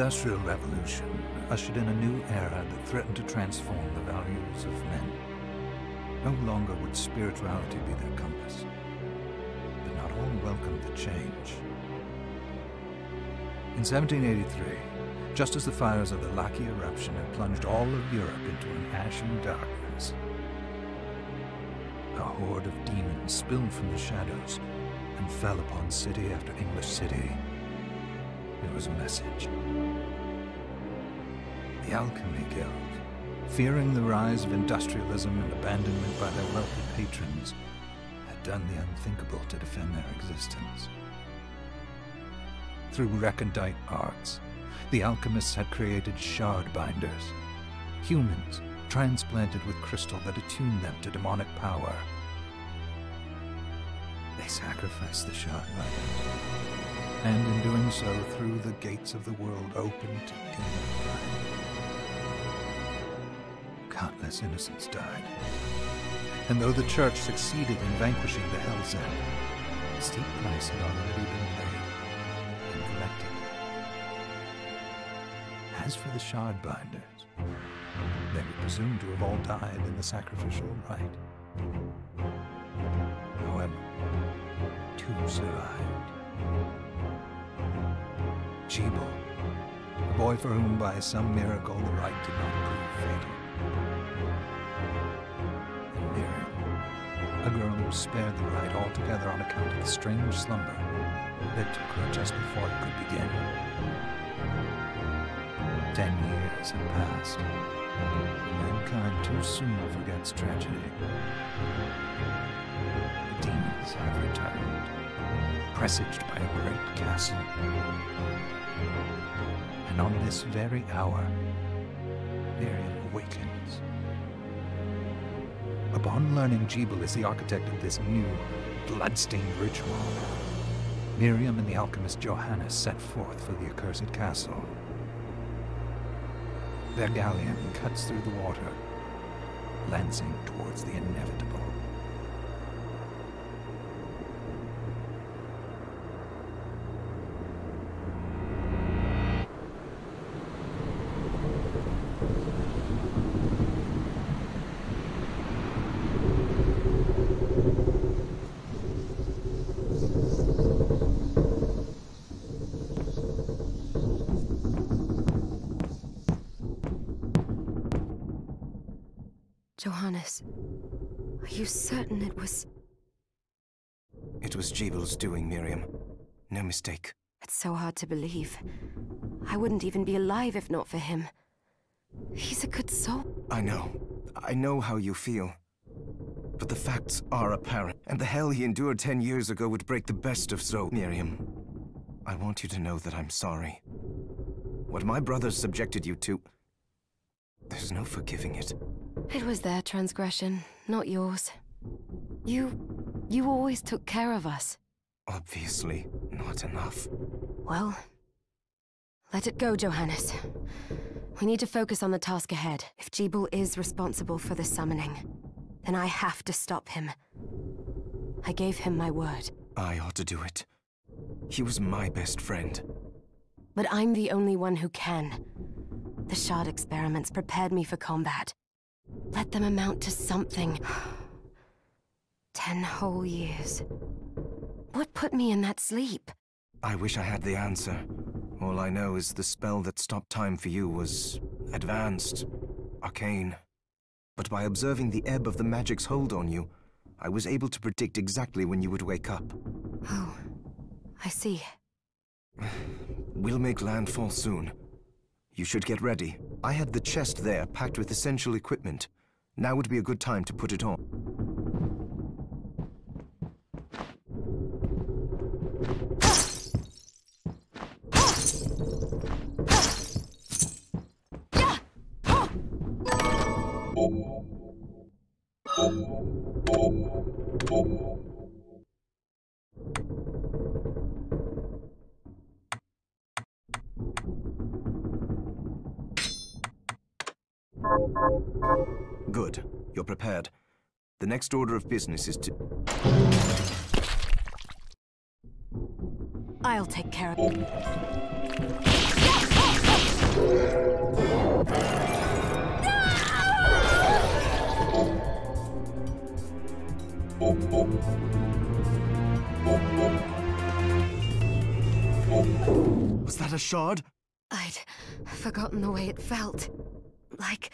The Industrial Revolution ushered in a new era that threatened to transform the values of men. No longer would spirituality be their compass, but not all welcomed the change. In 1783, just as the fires of the Laki eruption had plunged all of Europe into an ashen darkness, a horde of demons spilled from the shadows and fell upon city after English city. It was a message. The Alchemy Guild, fearing the rise of industrialism and abandonment by their wealthy patrons, had done the unthinkable to defend their existence. Through recondite arts, the alchemists had created shard binders, humans transplanted with crystal that attuned them to demonic power. They sacrificed the shard binders, and in doing so threw the gates of the world open to demonkind. Countless innocents died. And though the Church succeeded in vanquishing the Hell's End, a steep price had already been paid and collected. As for the shard binders, they were presumed to have all died in the sacrificial rite. However, two survived. Gebel, a boy for whom by some miracle the rite did not prove fatal. A girl who was spared the rite altogether on account of the strange slumber that took her just before it could begin. Ten years have passed. Mankind too soon forgets tragedy. The demons have returned, presaged by a great castle. And on this very hour, Miriam awakens. Upon learning Gebel is the architect of this new, blood-stained ritual, Miriam and the alchemist Johannes set forth for the accursed castle. Their galleon cuts through the water, lancing towards the inevitable. Johannes, are you certain it was... It was Gebel's doing, Miriam. No mistake. It's so hard to believe. I wouldn't even be alive if not for him. He's a good soul. I know. I know how you feel. But the facts are apparent, and the hell he endured ten years ago would break the best of Zo, Miriam. I want you to know that I'm sorry. What my brothers subjected you to... There's no forgiving it. It was their transgression, not yours. You... you always took care of us. Obviously, not enough. Well, let it go, Johannes. We need to focus on the task ahead. If Gebel is responsible for the summoning, then I have to stop him. I gave him my word. I ought to do it. He was my best friend. But I'm the only one who can. The shard experiments prepared me for combat. Let them amount to something. Ten whole years. What put me in that sleep? I wish I had the answer. All I know is the spell that stopped time for you was... advanced. Arcane. But by observing the ebb of the magic's hold on you, I was able to predict exactly when you would wake up. Oh, I see. We'll make landfall soon. You should get ready. I had the chest there packed with essential equipment. Now would be a good time to put it on. Good. You're prepared. The next order of business is to... I'll take care of it. Was that a shard? I'd forgotten the way it felt. Like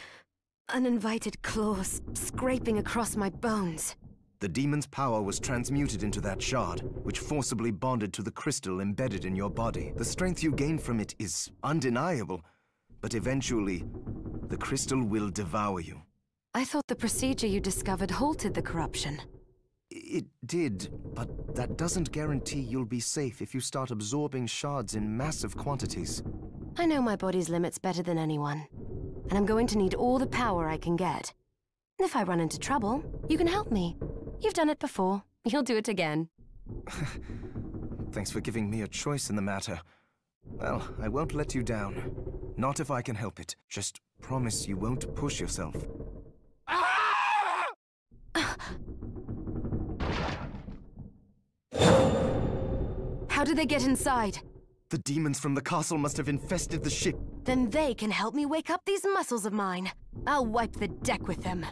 uninvited claws scraping across my bones. The demon's power was transmuted into that shard, which forcibly bonded to the crystal embedded in your body. The strength you gain from it is undeniable, but eventually, the crystal will devour you. I thought the procedure you discovered halted the corruption. It did, but that doesn't guarantee you'll be safe if you start absorbing shards in massive quantities. I know my body's limits better than anyone, and I'm going to need all the power I can get. If I run into trouble, you can help me. You've done it before. You'll do it again. Thanks for giving me a choice in the matter. Well, I won't let you down. Not if I can help it. Just promise you won't push yourself. How did they get inside? The demons from the castle must have infested the ship. Then they can help me wake up these muscles of mine. I'll wipe the deck with them.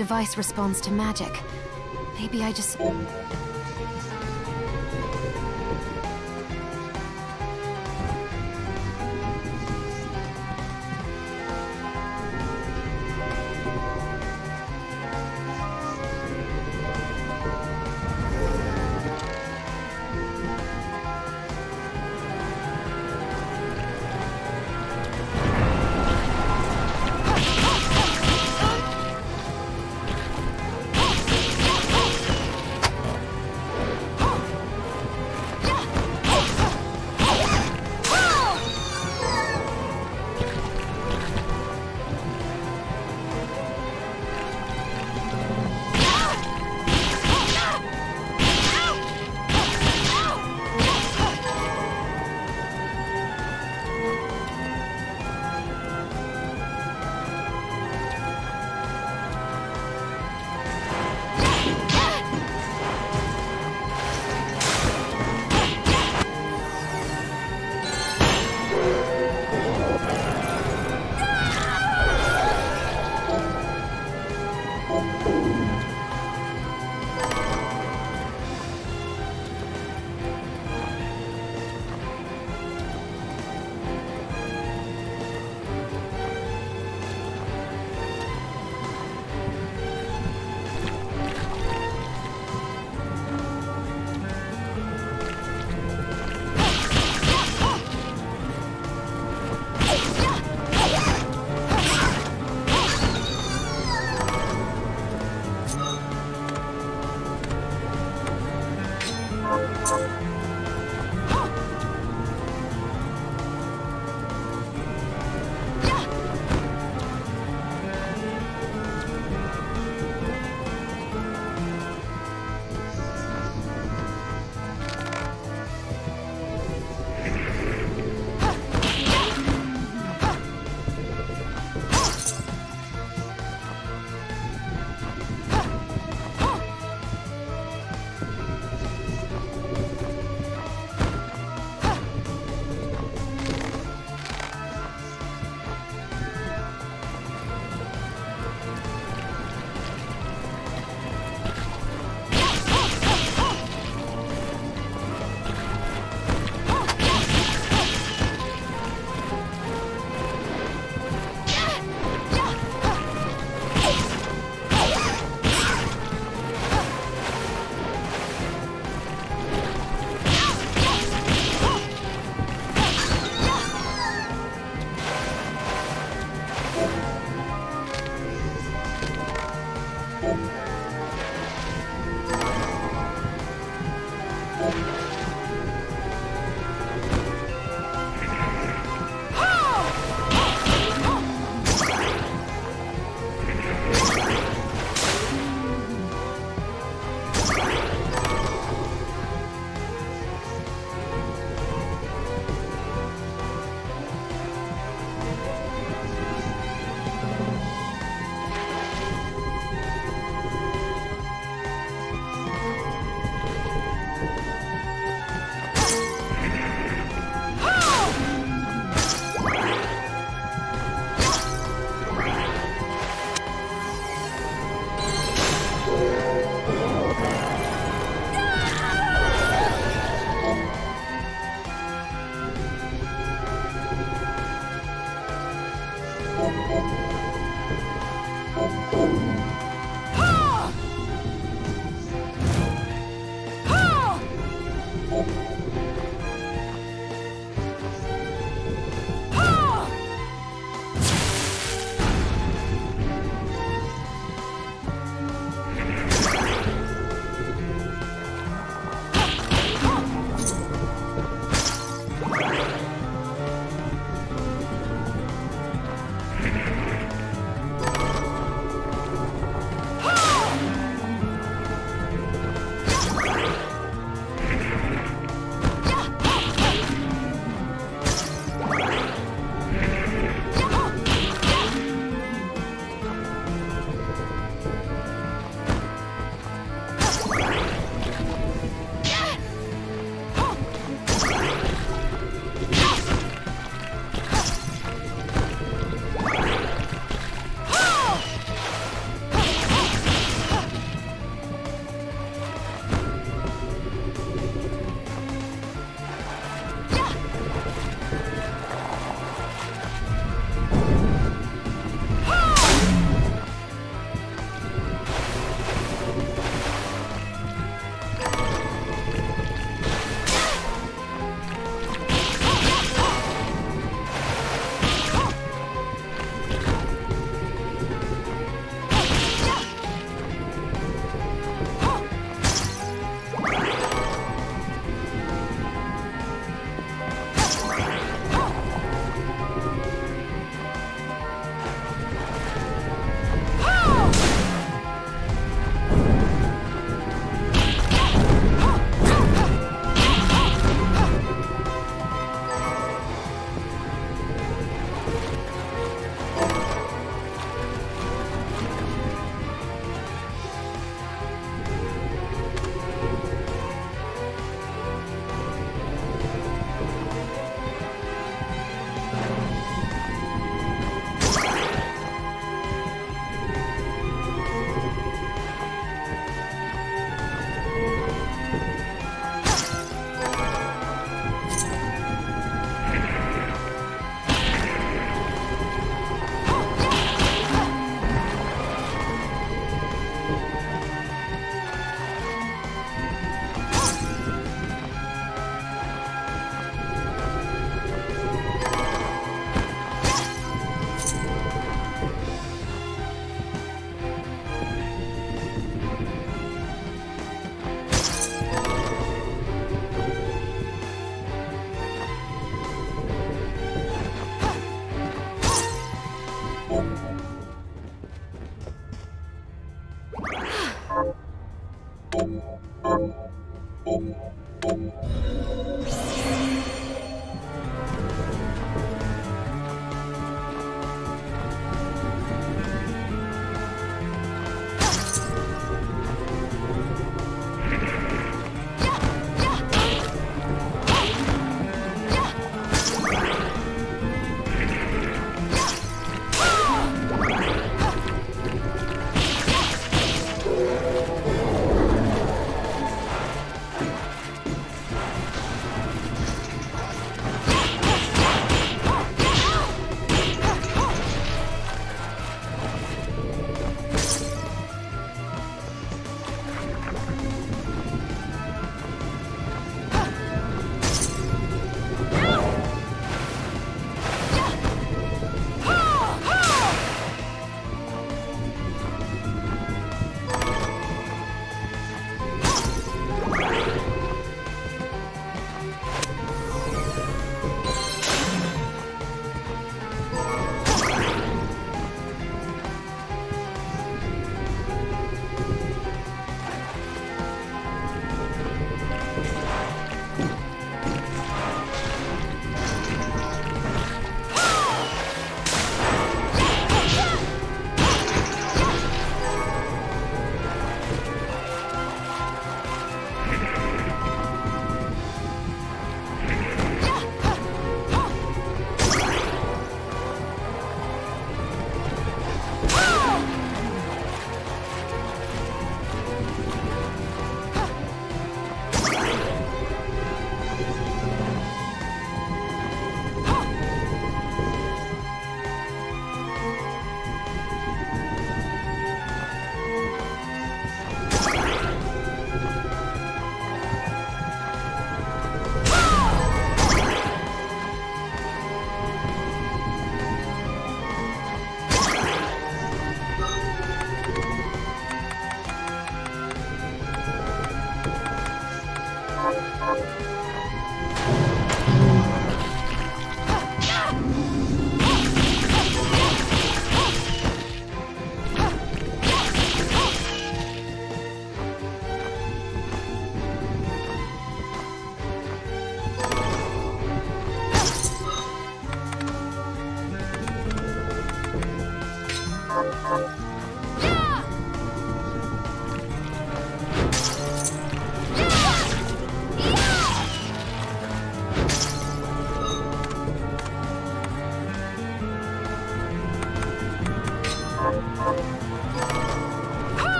Device responds to magic. Maybe I just...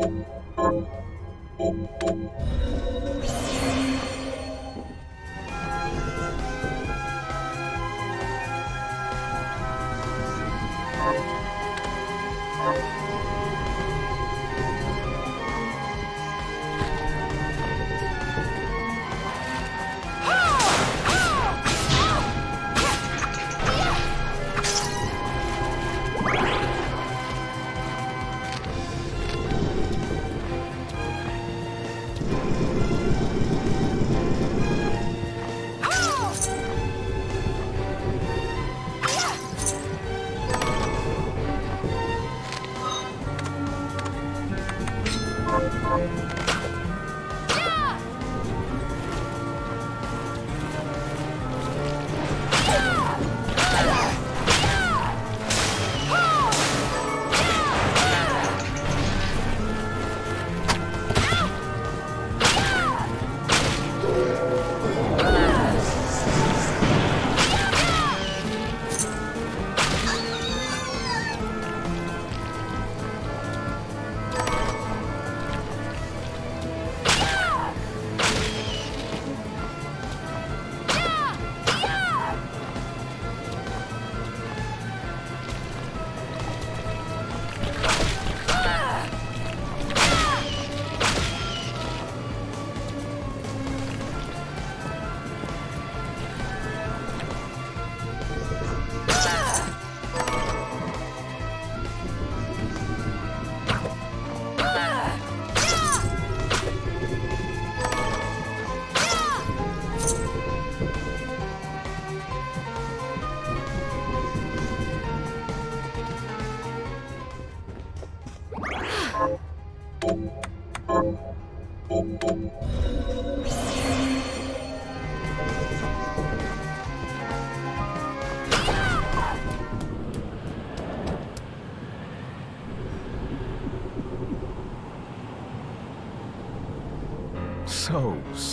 Oh, oh, oh, oh.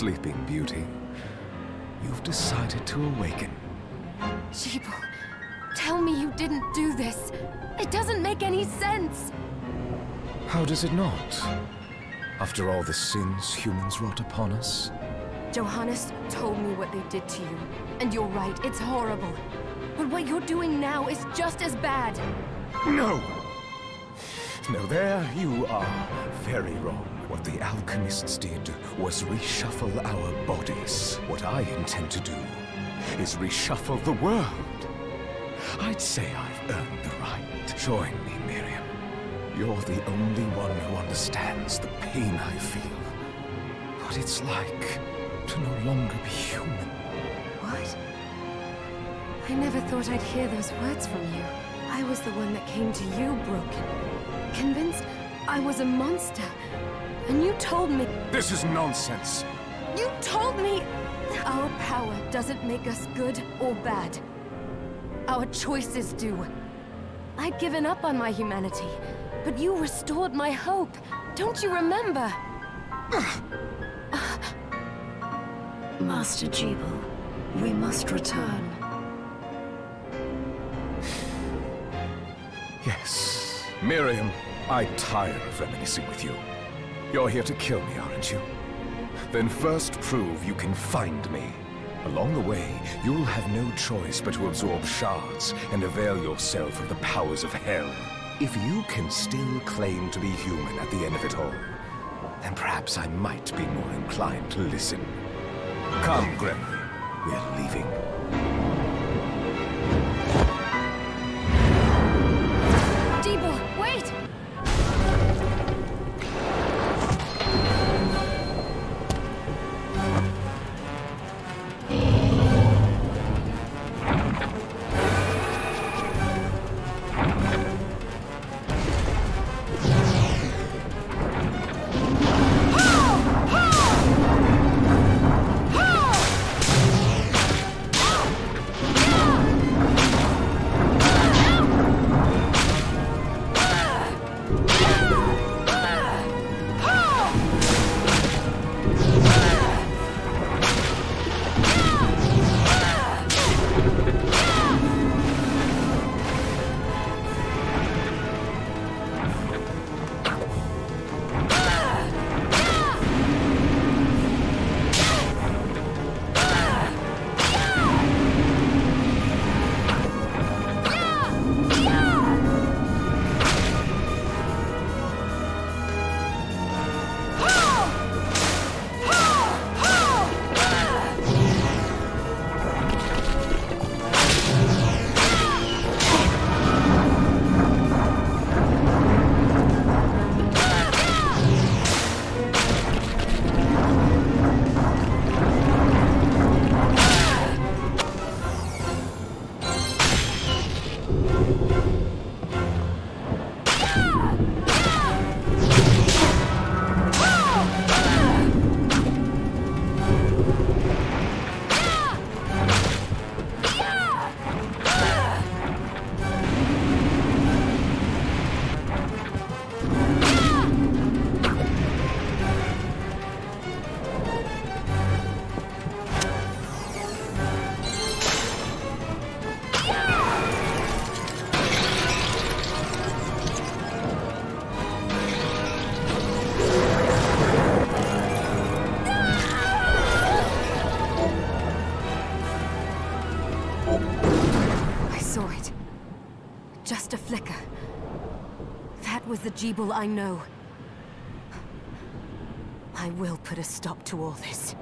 Sleeping Beauty, you've decided to awaken. Gebel, tell me you didn't do this. It doesn't make any sense. How does it not? After all the sins humans wrought upon us? Johannes told me what they did to you. And you're right, it's horrible. But what you're doing now is just as bad. No! No, there you are very wrong. What the alchemists did was reshuffle our bodies. What I intend to do is reshuffle the world. I'd say I've earned the right. Join me, Miriam. You're the only one who understands the pain I feel. What it's like to no longer be human. What? I never thought I'd hear those words from you. I was the one that came to you broken. Convinced I was a monster. And you told me... This is nonsense! You told me our power doesn't make us good or bad. Our choices do. I'd given up on my humanity, but you restored my hope. Don't you remember? Master Gebel, we must return. Yes. Miriam, I tire of reminiscing with you. You're here to kill me, aren't you? Then first prove you can find me. Along the way, you'll have no choice but to absorb shards and avail yourself of the powers of hell. If you can still claim to be human at the end of it all, then perhaps I might be more inclined to listen. Come, Gremlin. We're leaving. Flicker. That was the Gebel I know. I will put a stop to all this.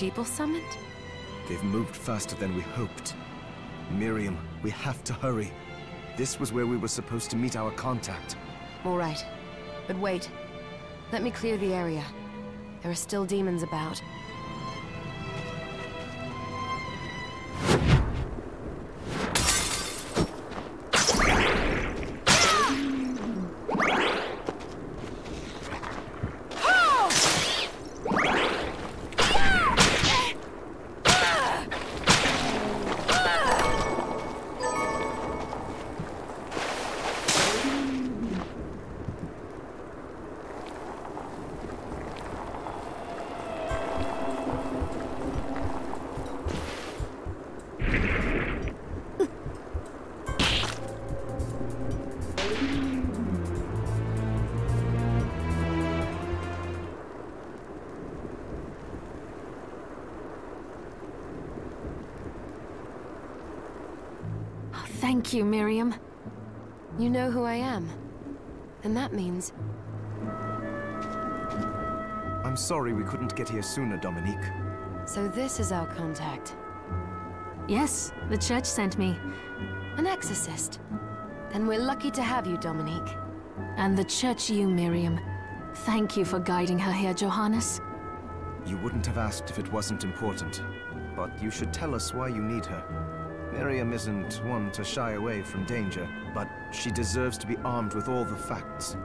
Gebel summoned? They've moved faster than we hoped. Miriam, we have to hurry. This was where we were supposed to meet our contact. All right. But wait. Let me clear the area. There are still demons about. Thank you, Miriam. You know who I am. And that means... I'm sorry we couldn't get here sooner, Dominique. So this is our contact. Yes, the church sent me. An exorcist. Then we're lucky to have you, Dominique. And the church you, Miriam. Thank you for guiding her here, Johannes. You wouldn't have asked if it wasn't important. But you should tell us why you need her. Miriam isn't one to shy away from danger, but she deserves to be armed with all the facts.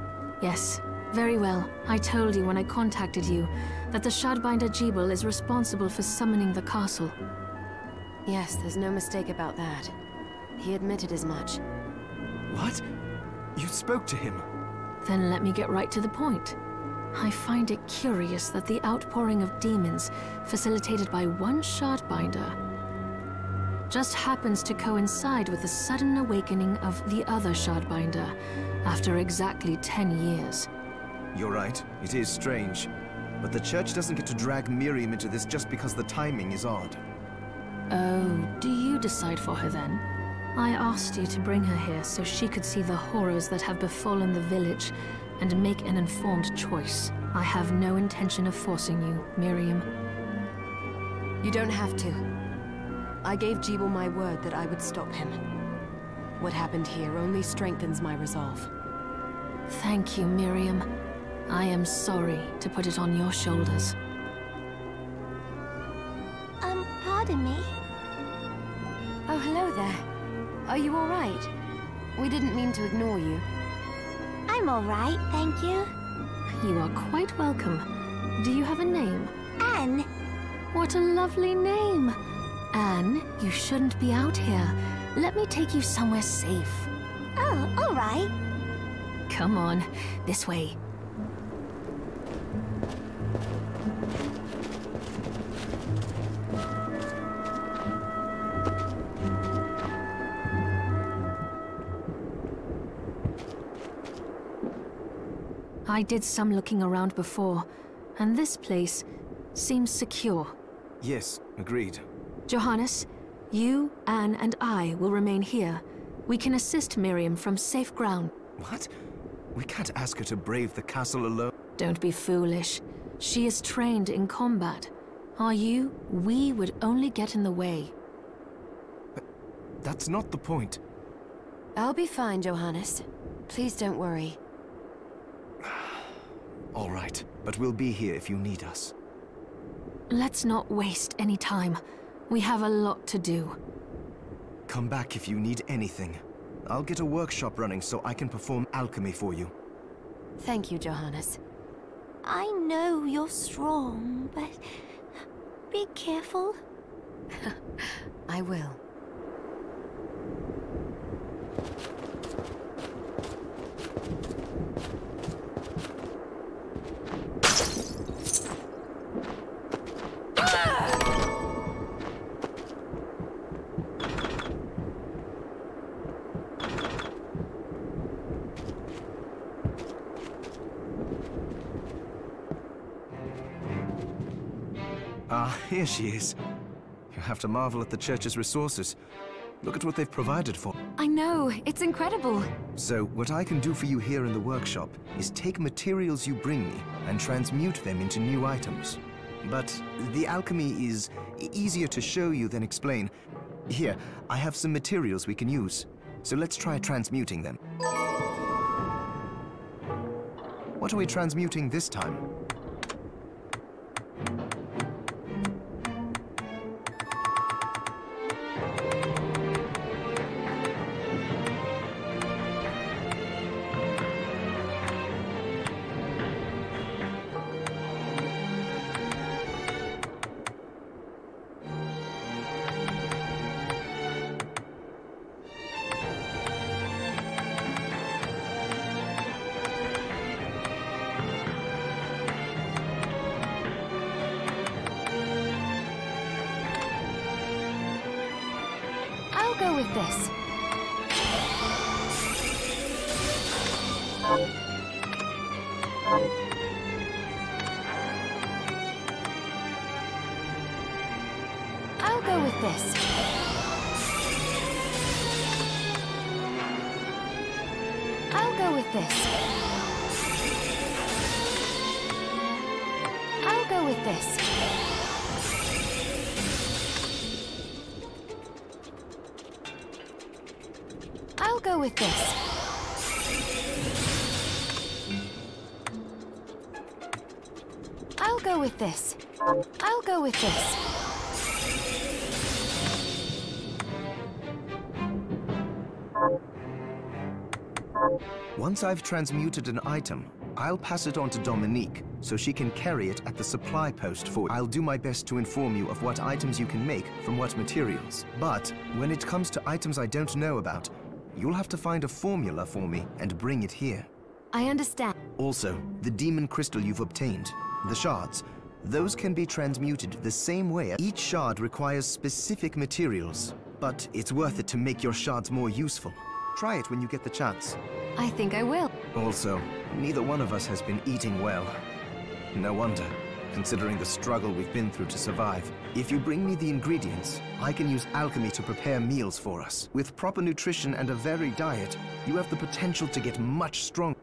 Yes, very well. I told you when I contacted you that the Shardbinder Gebel is responsible for summoning the castle. Yes, there's no mistake about that. He admitted as much. What? You spoke to him? Then let me get right to the point. I find it curious that the outpouring of demons, facilitated by one Shardbinder, just happens to coincide with the sudden awakening of the other Shardbinder, after exactly ten years. You're right, it is strange. But the Church doesn't get to drag Miriam into this just because the timing is odd. Oh, do you decide for her then? I asked you to bring her here so she could see the horrors that have befallen the village and make an informed choice. I have no intention of forcing you, Miriam. You don't have to. I gave Gebel my word that I would stop him. What happened here only strengthens my resolve. Thank you, Miriam. I am sorry to put it on your shoulders. Um, pardon me? Oh, hello there. Are you all right? We didn't mean to ignore you. I'm alright, thank you. You are quite welcome. Do you have a name? Anne. What a lovely name! Anne, you shouldn't be out here. Let me take you somewhere safe. Oh, alright. Come on, this way. I did some looking around before, and this place seems secure. Yes, agreed. Johannes, you, Anne, and I will remain here. We can assist Miriam from safe ground. What? We can't ask her to brave the castle alone. Don't be foolish. She is trained in combat. Are you? We would only get in the way. But That's not the point. I'll be fine, Johannes. Please don't worry. All right, but we'll be here if you need us. Let's not waste any time. We have a lot to do. Come back if you need anything. I'll get a workshop running so I can perform alchemy for you. Thank you, Johannes. I know you're strong, but be careful. I will. Ah, here she is. You have to marvel at the church's resources. Look at what they've provided for. I know, it's incredible. So, what I can do for you here in the workshop is take materials you bring me and transmute them into new items. But the alchemy is easier to show you than explain. Here, I have some materials we can use. So let's try transmuting them. What are we transmuting this time? This. I'll go with this. I'll go with this. I'll go with this. Once I've transmuted an item, I'll pass it on to Dominique, so she can carry it at the supply post for I'll do my best to inform you of what items you can make from what materials. But when it comes to items I don't know about, you'll have to find a formula for me and bring it here. I understand. Also, the demon crystal you've obtained, the shards, those can be transmuted the same way. Each shard requires specific materials, but it's worth it to make your shards more useful. Try it when you get the chance. I think I will. Also, neither one of us has been eating well. No wonder, considering the struggle we've been through to survive. If you bring me the ingredients, I can use alchemy to prepare meals for us. With proper nutrition and a varied diet, you have the potential to get much stronger.